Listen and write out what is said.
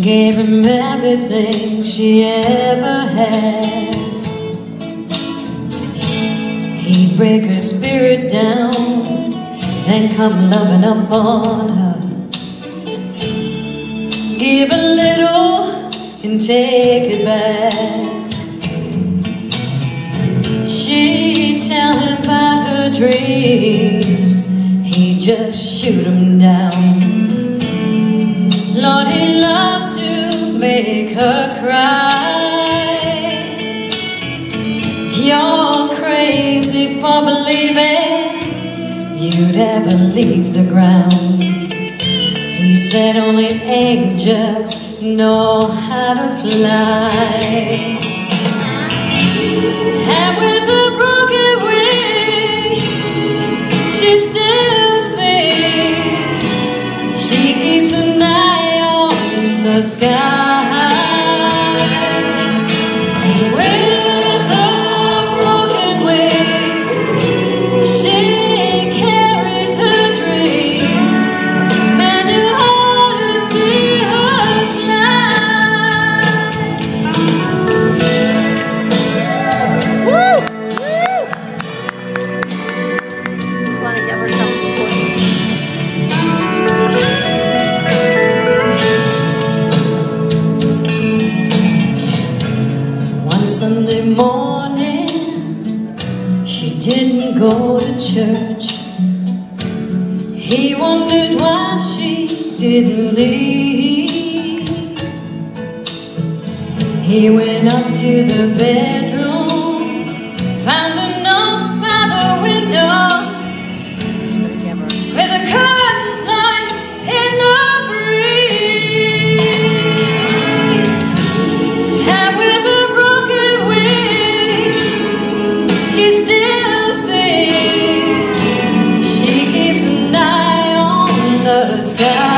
gave him everything she ever had. He'd break her spirit down, then come loving up on her. Give a little and take it back. She'd tell him about her dreams, he'd just shoot them down. Lord, he loved make her cry. You're crazy for believing you'd ever leave the ground. He said only angels know how to fly. And with a broken wing, she still sings. She keeps an eye on the sky. Morning, she didn't go to church. He wondered why she didn't leave. He went up to the bed sky.